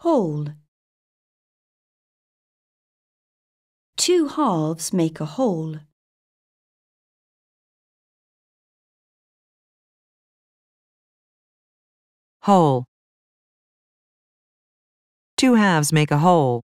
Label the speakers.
Speaker 1: Whole. Two halves make a whole.
Speaker 2: Whole. Two halves make a whole.